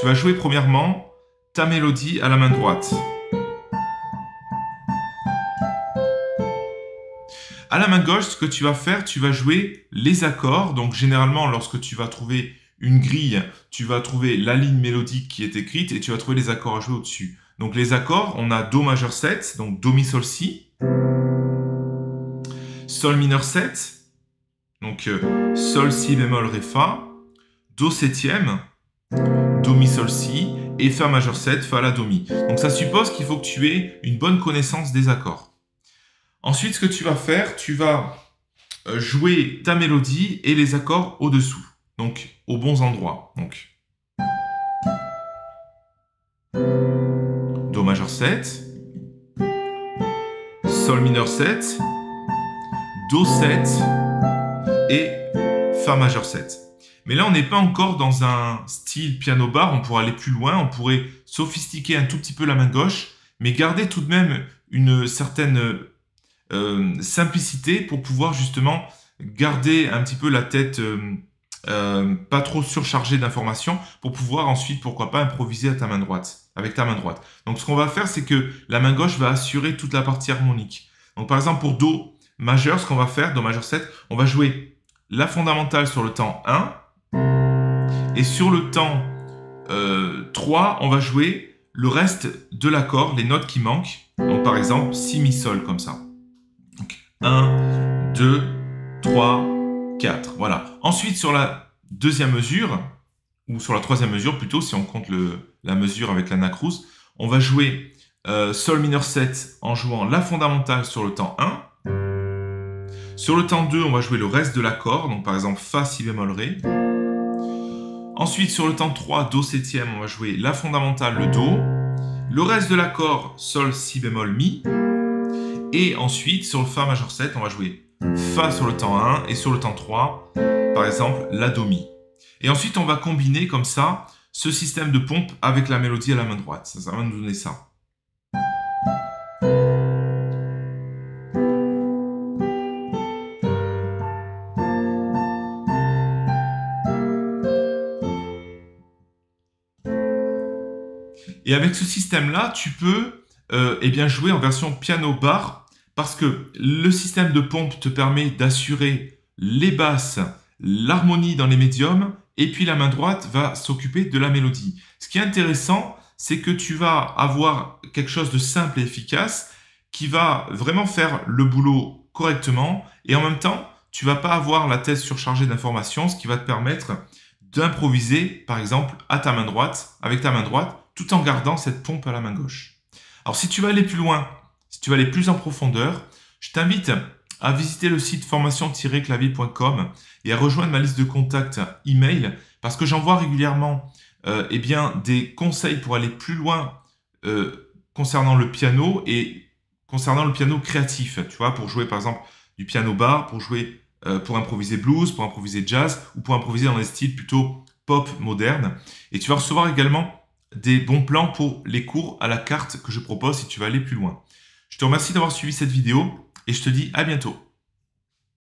tu vas jouer premièrement ta mélodie à la main droite. À la main gauche, ce que tu vas faire, tu vas jouer les accords. Donc généralement, lorsque tu vas trouver une grille, tu vas trouver la ligne mélodique qui est écrite et tu vas trouver les accords à jouer au-dessus. Donc les accords, on a Do majeur 7, donc Do mi sol si, Sol mineur 7, donc euh, Sol si bémol ré fa, Do septième, Do mi sol si et Fa majeur 7, Fa la Do mi. Donc ça suppose qu'il faut que tu aies une bonne connaissance des accords. Ensuite, ce que tu vas faire, tu vas euh, jouer ta mélodie et les accords au-dessous, donc aux bons endroits. Donc Do majeur 7, Sol mineur 7, Do 7 et Fa majeur 7. Mais là, on n'est pas encore dans un style piano-bar, on pourrait aller plus loin, on pourrait sophistiquer un tout petit peu la main gauche, mais garder tout de même une certaine euh, simplicité pour pouvoir justement garder un petit peu la tête euh, euh, pas trop surchargée d'informations pour pouvoir ensuite, pourquoi pas, improviser à ta main droite, avec ta main droite. Donc ce qu'on va faire, c'est que la main gauche va assurer toute la partie harmonique. Donc par exemple pour Do majeur, ce qu'on va faire, Do majeur 7, on va jouer la fondamentale sur le temps 1 et sur le temps 3, on va jouer le reste de l'accord, les notes qui manquent. Donc par exemple, Si, Mi, Sol, comme ça. 1, 2, 3, 4. Voilà. Ensuite, sur la deuxième mesure, ou sur la troisième mesure plutôt, si on compte la mesure avec la Cruz, on va jouer euh, Sol mineur 7 en jouant la fondamentale sur le temps 1. Sur le temps 2, on va jouer le reste de l'accord, donc par exemple Fa, Si bémol, Ré. Ensuite, sur le temps 3, Do septième, on va jouer la fondamentale, le Do. Le reste de l'accord, Sol, Si bémol, Mi. Et ensuite, sur le Fa majeur 7, on va jouer Fa sur le temps 1 et sur le temps 3, par exemple, La Do Mi. Et ensuite, on va combiner comme ça ce système de pompe avec la mélodie à la main droite. Ça, ça va nous donner ça. Et avec ce système-là, tu peux euh, eh bien, jouer en version piano-bar parce que le système de pompe te permet d'assurer les basses, l'harmonie dans les médiums, et puis la main droite va s'occuper de la mélodie. Ce qui est intéressant, c'est que tu vas avoir quelque chose de simple et efficace qui va vraiment faire le boulot correctement, et en même temps, tu vas pas avoir la tête surchargée d'informations, ce qui va te permettre d'improviser, par exemple, à ta main droite, avec ta main droite, tout en gardant cette pompe à la main gauche. Alors si tu veux aller plus loin, si tu veux aller plus en profondeur, je t'invite à visiter le site formation-clavier.com et à rejoindre ma liste de contacts email parce que j'envoie régulièrement euh, eh bien, des conseils pour aller plus loin euh, concernant le piano et concernant le piano créatif, tu vois, pour jouer par exemple du piano bar, pour jouer, euh, pour improviser blues, pour improviser jazz ou pour improviser dans des styles plutôt pop moderne. Et tu vas recevoir également des bons plans pour les cours à la carte que je propose si tu veux aller plus loin. Je te remercie d'avoir suivi cette vidéo et je te dis à bientôt.